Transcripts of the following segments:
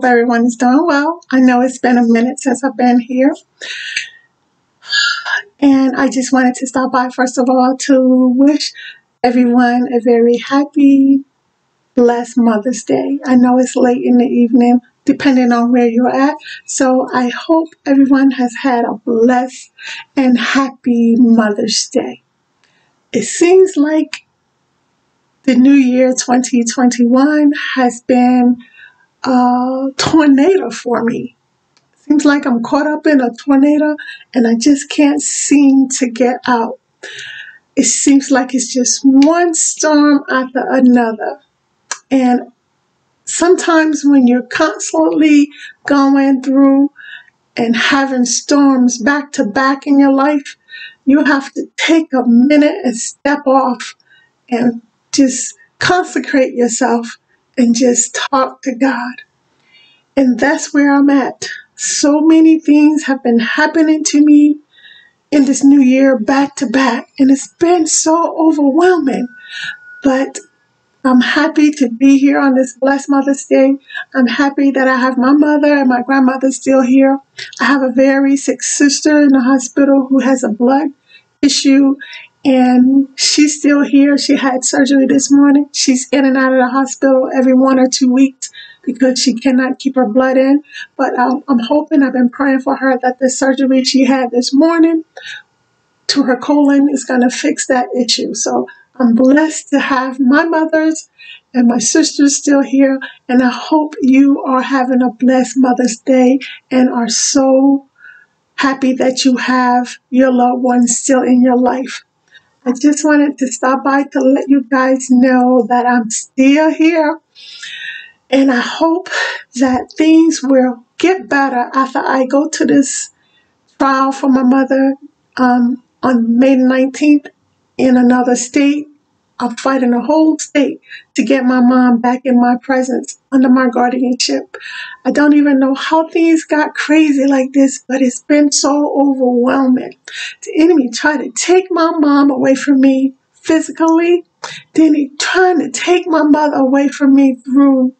Hope everyone is doing well. I know it's been a minute since I've been here. And I just wanted to stop by, first of all, to wish everyone a very happy, blessed Mother's Day. I know it's late in the evening, depending on where you're at. So I hope everyone has had a blessed and happy Mother's Day. It seems like the new year 2021 has been a tornado for me. Seems like I'm caught up in a tornado and I just can't seem to get out. It seems like it's just one storm after another. And sometimes when you're constantly going through and having storms back to back in your life, you have to take a minute and step off and just consecrate yourself and just talk to God. And that's where I'm at. So many things have been happening to me in this new year back to back, and it's been so overwhelming. But I'm happy to be here on this blessed Mother's Day. I'm happy that I have my mother and my grandmother still here. I have a very sick sister in the hospital who has a blood issue and she's still here. She had surgery this morning. She's in and out of the hospital every one or two weeks because she cannot keep her blood in. But um, I'm hoping, I've been praying for her that the surgery she had this morning to her colon is going to fix that issue. So I'm blessed to have my mothers and my sisters still here. And I hope you are having a blessed Mother's Day and are so happy that you have your loved ones still in your life. I just wanted to stop by to let you guys know that I'm still here. And I hope that things will get better after I go to this trial for my mother um, on May 19th in another state. I'm fighting a whole state to get my mom back in my presence under my guardianship. I don't even know how things got crazy like this, but it's been so overwhelming. The enemy tried to take my mom away from me physically, then he trying to take my mother away from me through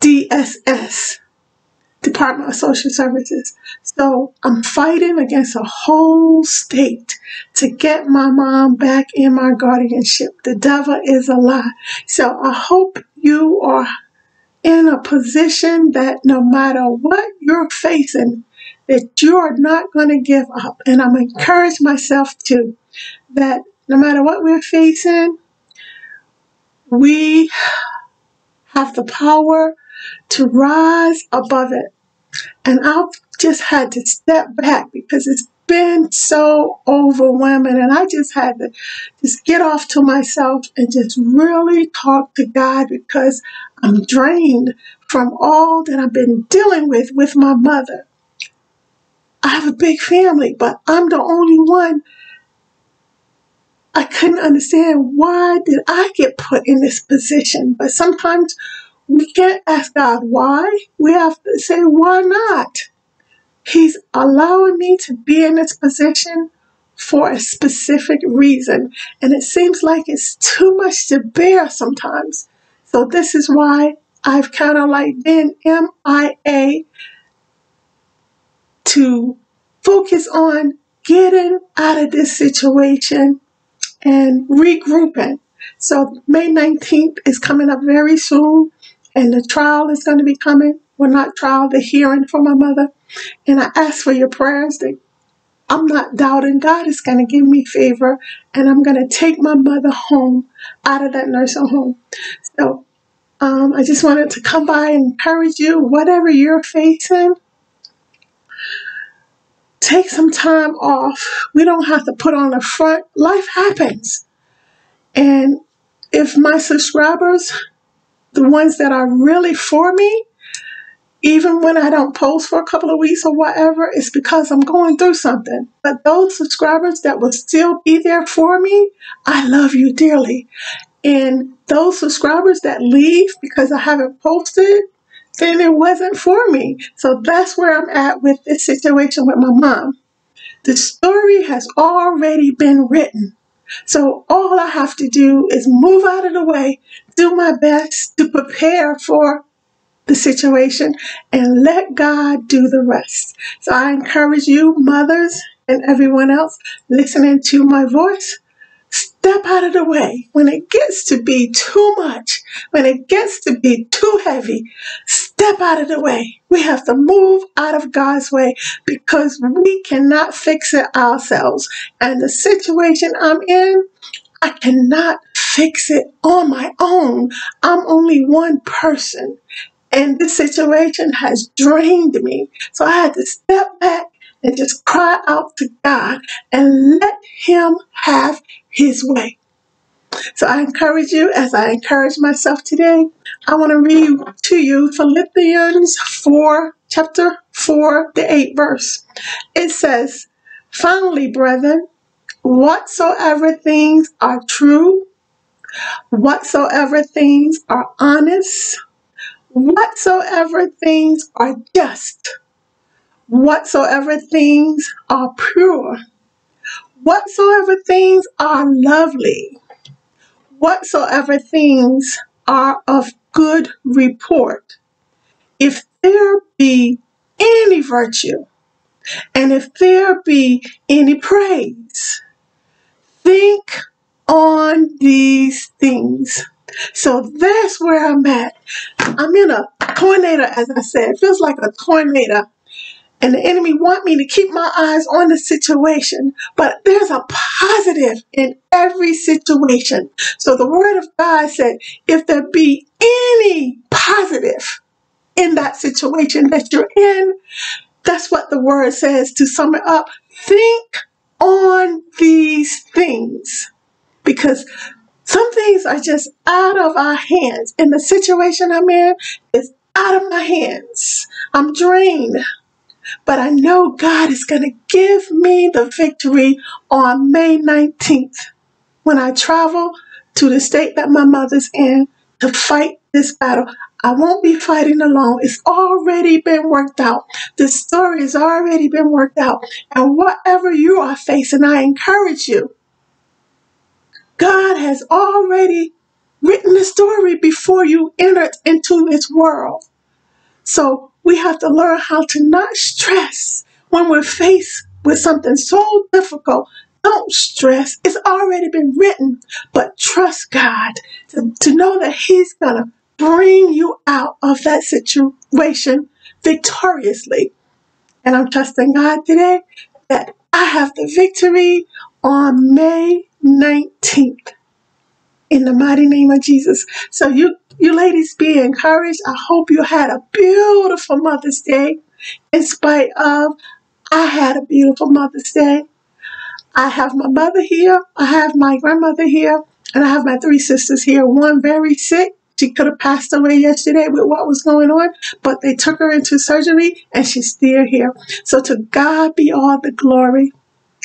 DSS. Department of Social Services. So I'm fighting against a whole state to get my mom back in my guardianship. The devil is a lie. So I hope you are in a position that no matter what you're facing, that you are not going to give up. And I'm encouraged myself too, that no matter what we're facing, we have the power to rise above it. And I've just had to step back because it's been so overwhelming. And I just had to just get off to myself and just really talk to God because I'm drained from all that I've been dealing with with my mother. I have a big family, but I'm the only one. I couldn't understand why did I get put in this position. But sometimes we can't ask God why. We have to say, why not? He's allowing me to be in this position for a specific reason. And it seems like it's too much to bear sometimes. So this is why I've kind of like been MIA to focus on getting out of this situation and regrouping. So May 19th is coming up very soon and the trial is going to be coming. Well, not trial, the hearing for my mother. And I ask for your prayers that I'm not doubting God is going to give me favor and I'm going to take my mother home out of that nursing home. So um, I just wanted to come by and encourage you, whatever you're facing, take some time off. We don't have to put on the front. Life happens. And if my subscribers the ones that are really for me, even when I don't post for a couple of weeks or whatever, it's because I'm going through something. But those subscribers that will still be there for me, I love you dearly. And those subscribers that leave because I haven't posted, then it wasn't for me. So that's where I'm at with this situation with my mom. The story has already been written. So all I have to do is move out of the way, do my best to prepare for the situation and let God do the rest. So I encourage you, mothers and everyone else listening to my voice, step out of the way when it gets to be too much, when it gets to be too heavy. Step out of the way. We have to move out of God's way because we cannot fix it ourselves. And the situation I'm in, I cannot fix it on my own. I'm only one person. And this situation has drained me. So I had to step back and just cry out to God and let Him have His way. So I encourage you, as I encourage myself today, I want to read to you Philippians 4, chapter 4, the 8th verse. It says, Finally, brethren, whatsoever things are true, whatsoever things are honest, whatsoever things are just, whatsoever things are pure, whatsoever things are lovely, whatsoever things are of good report, if there be any virtue, and if there be any praise, think on these things. So that's where I'm at. I'm in a tornado, as I said. It feels like a tornado. And the enemy want me to keep my eyes on the situation. But there's a positive in every situation. So the word of God said, if there be any positive in that situation that you're in, that's what the word says to sum it up. Think on these things because some things are just out of our hands. And the situation I'm in is out of my hands. I'm drained. But I know God is going to give me the victory on May 19th when I travel to the state that my mother's in to fight this battle. I won't be fighting alone. It's already been worked out. The story has already been worked out. And whatever you are facing, I encourage you. God has already written the story before you entered into this world. So we have to learn how to not stress when we're faced with something so difficult. Don't stress. It's already been written, but trust God to, to know that He's going to bring you out of that situation victoriously. And I'm trusting God today that I have the victory on May 19th. In the mighty name of Jesus. So you you ladies be encouraged. I hope you had a beautiful Mother's Day. In spite of I had a beautiful Mother's Day. I have my mother here, I have my grandmother here, and I have my three sisters here. One very sick. She could have passed away yesterday with what was going on, but they took her into surgery and she's still here. So to God be all the glory.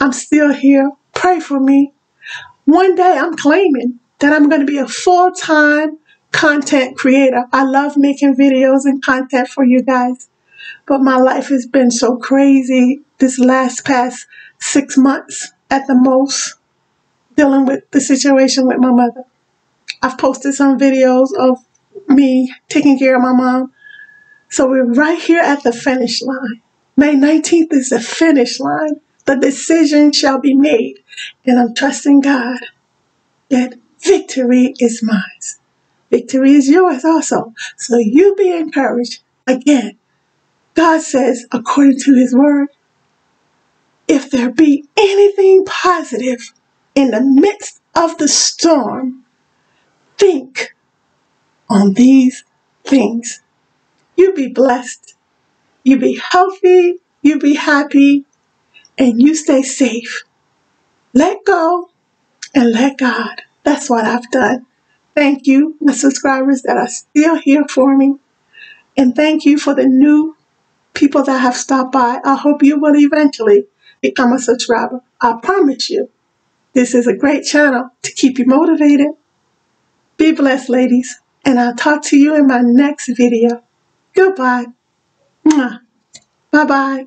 I'm still here. Pray for me. One day I'm claiming that I'm going to be a full time content creator. I love making videos and content for you guys. But my life has been so crazy this last past six months at the most, dealing with the situation with my mother. I've posted some videos of me taking care of my mom. So we're right here at the finish line. May 19th is the finish line. The decision shall be made. And I'm trusting God that victory is mine. Victory is yours also. So you be encouraged. Again, God says, according to his word, if there be anything positive in the midst of the storm, think on these things. You be blessed. You be healthy. You be happy. And you stay safe. Let go and let God. That's what I've done. Thank you, my subscribers that are still here for me. And thank you for the new people that have stopped by. I hope you will eventually become a subscriber. I promise you, this is a great channel to keep you motivated. Be blessed, ladies, and I'll talk to you in my next video. Goodbye. Bye-bye.